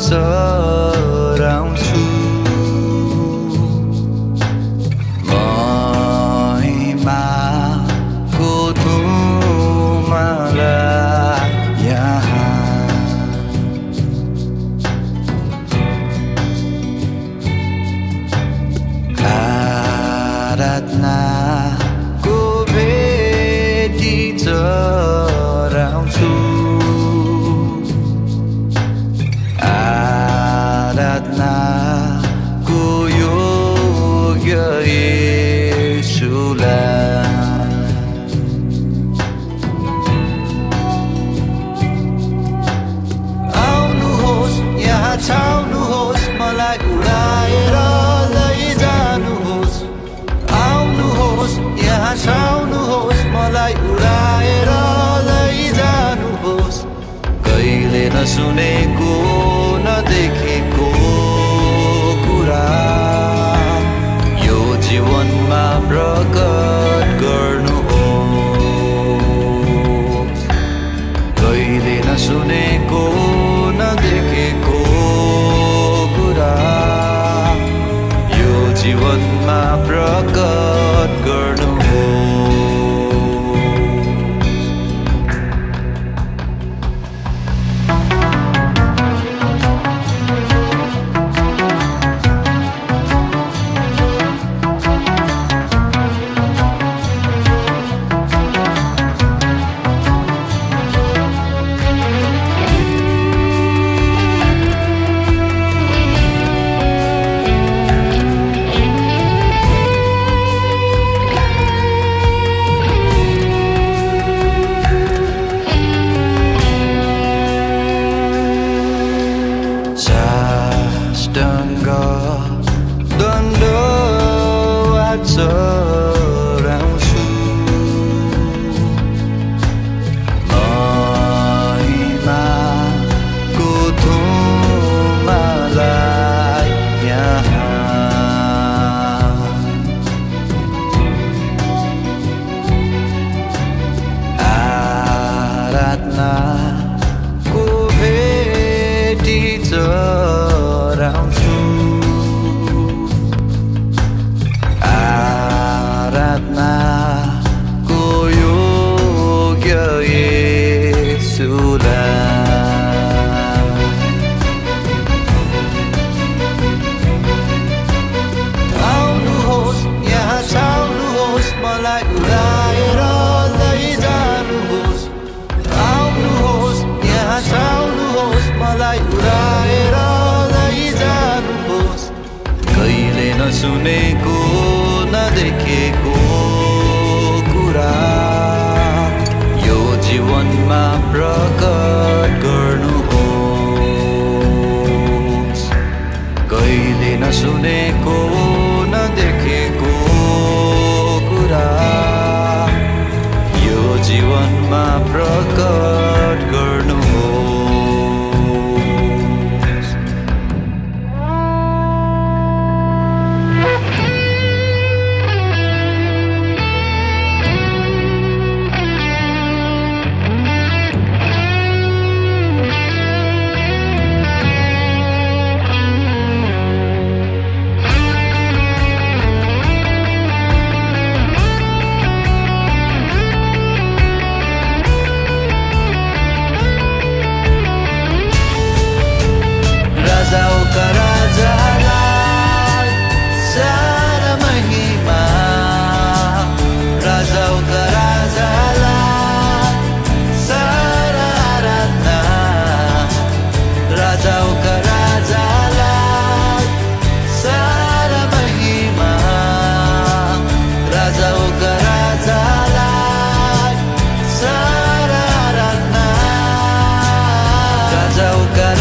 so आउनुहोस् यहाँ छाउनुहोस् मलाई उडाएर लैजानुहोस् आउनुहोस् यहाँ छाउनुहोस् मलाई उडाएर लैजानुहोस् कहिले नसुनेको कहिले नसुनेको नदेखेको आराधनाको भेटी चढाउँछु आराधनाको योग्य नसुनेको नदेखेको कुरा। यो जीवनमा प्रकट गर्नुहोस्। कहिले नसुनेको so good